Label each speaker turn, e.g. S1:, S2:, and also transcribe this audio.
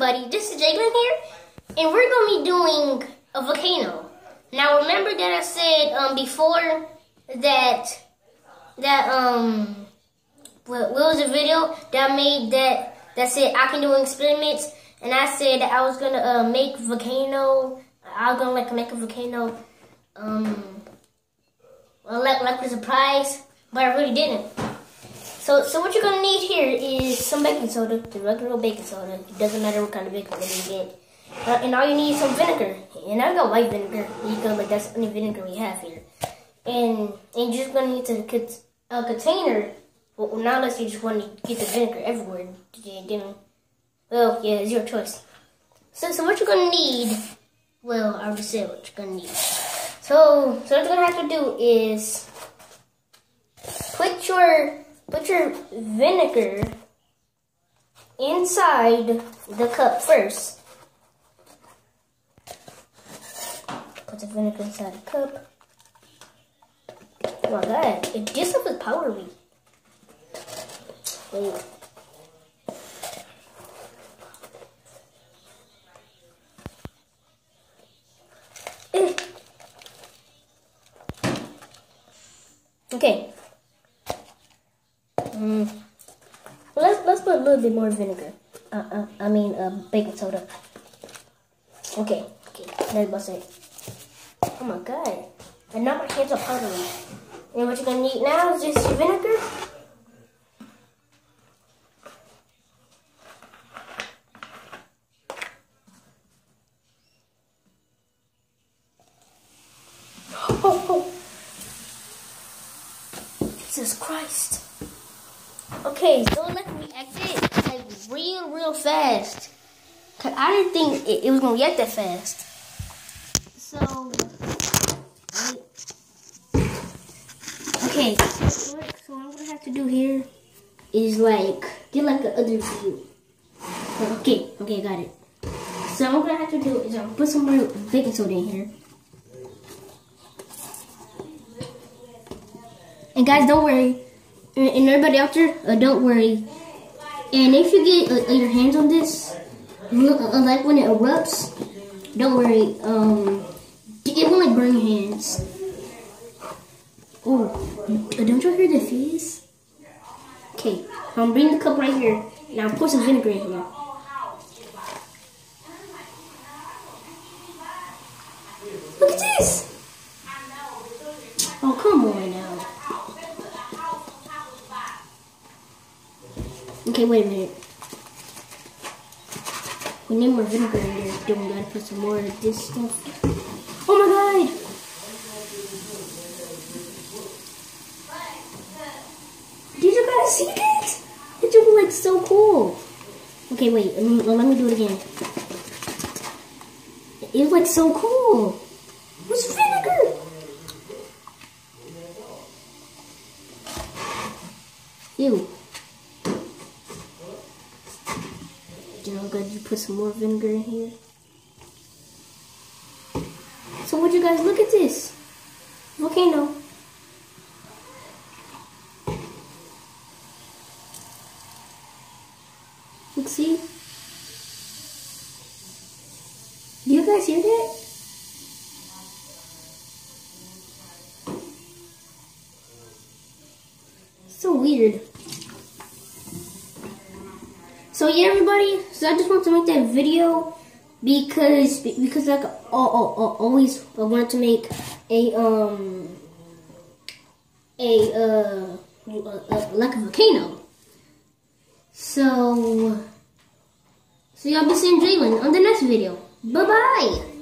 S1: everybody, this is Jalan here, and we're going to be doing a volcano. Now remember that I said um, before that, that, um, what, what was the video that I made that, that said I can do experiments, and I said that I was going to uh, make volcano, I was going to like make a volcano, um, like, like a surprise, but I really didn't. So, so what you're gonna need here is some baking soda, the regular baking soda. It doesn't matter what kind of baking soda you get. Uh, and all you need is some vinegar. And I got white vinegar because like that's the only vinegar we have here. And and you're just gonna need to a container. Well, now unless you just want to get the vinegar everywhere, then well, yeah, it's your choice. So, so what you're gonna need? Well, I already said what you're gonna need. So, so what you're gonna have to do is put your put your vinegar inside the cup first. Put the vinegar inside the cup. Oh my god, it, stuff is powdery. Wait. Okay, Mm. Let's let's put a little bit more vinegar. Uh, uh I mean, uh, baking soda. Okay, okay. Let's bust it. Oh my god! And now my hands are powdery. And what you're gonna need now is just your vinegar. Oh, oh. Jesus Christ. Okay, so let me exit like real, real fast. Cause I didn't think it, it was gonna get that fast. So, okay, so what, so what I'm gonna have to do here is like get like the other view. Okay, okay, got it. So what I'm gonna have to do is I'm gonna put some more baking soda in here. And guys, don't worry and everybody out there, uh, don't worry. And if you get uh, your hands on this, uh, like when it erupts, don't worry. Um, it won't like burn your hands. Oh, don't you hear the fizz? Okay, I'm bringing the cup right here. Now pour some vinegar in here. Look at this! Oh, come on now. Okay, wait a minute. We need more vinegar in there. Then we gotta put some more of this stuff. Oh my god! Did you guys see that? It looked like so cool. Okay, wait. Let me, let me do it again. It looks so cool. What's vinegar? Ew. Know, good. You put some more vinegar in here. So what you guys look at this? Volcano. Look, see? Do you guys hear that? So weird. So yeah, everybody. So I just want to make that video because because like always I wanted to make a um a uh like a volcano. So so y'all be seeing Jalan on the next video. Bye bye.